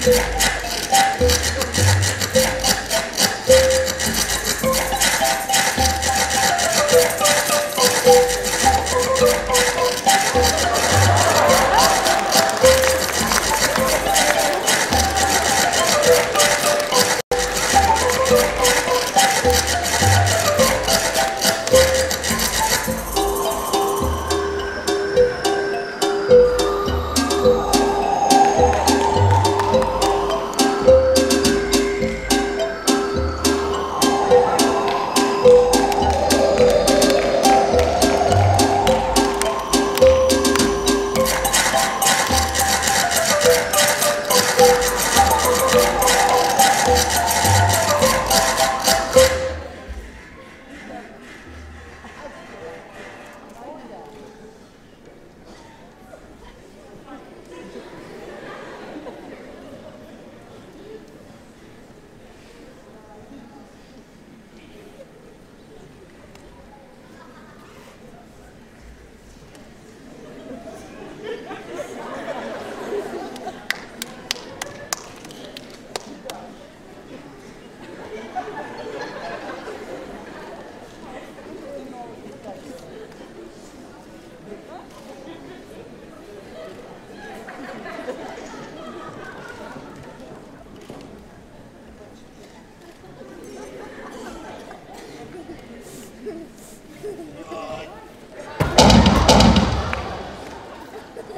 是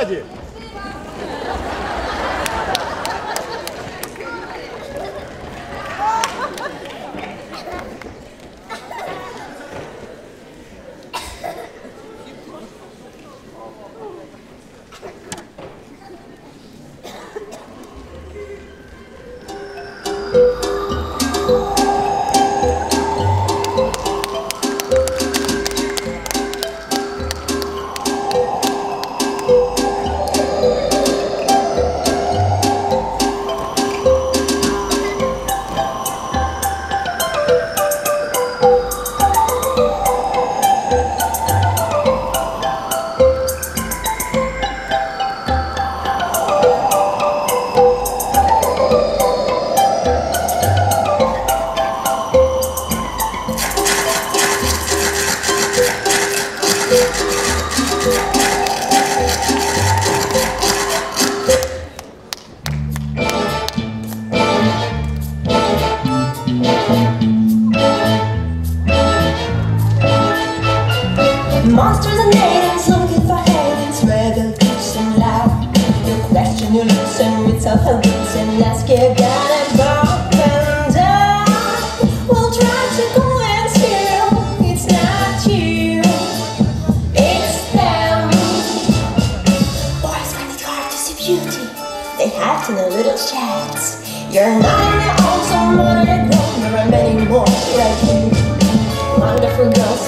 Сзади!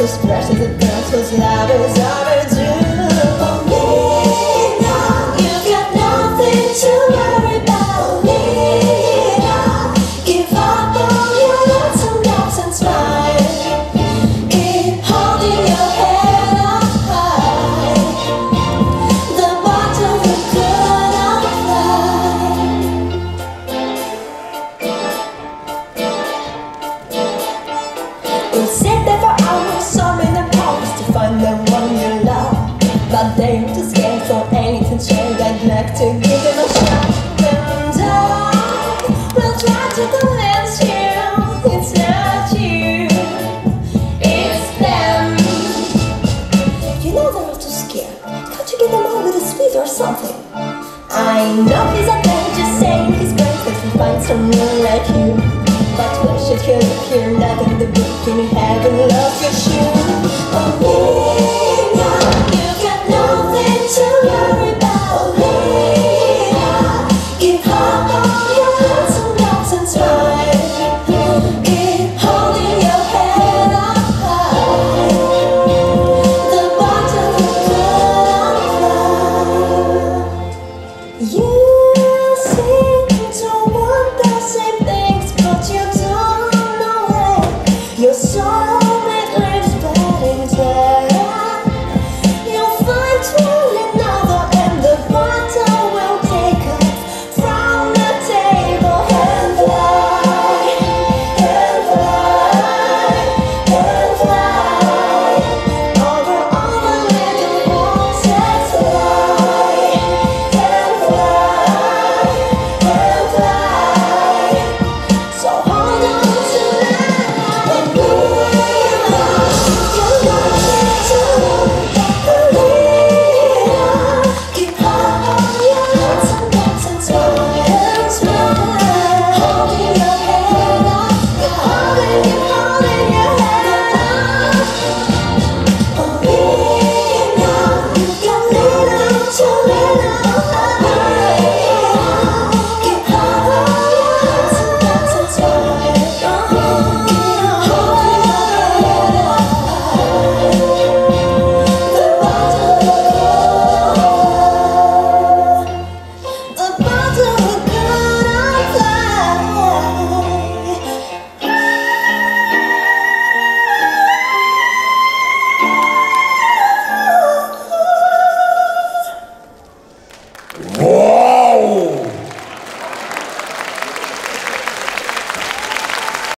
Girls, so precious, the girls whose love. You not you. You know they're all too scared. Can't you get them out with a sweet or something? I know he's a saying his grace that he find someone like you. But when should he look here, nothing You're so